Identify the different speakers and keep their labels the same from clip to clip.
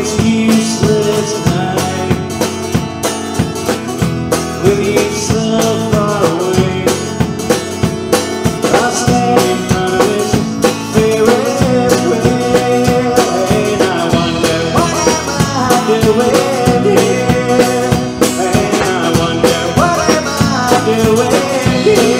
Speaker 1: It's useless night. With you so far away I stand in front of this And I wonder what am I doing here? And I wonder what am I doing here?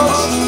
Speaker 1: Oh.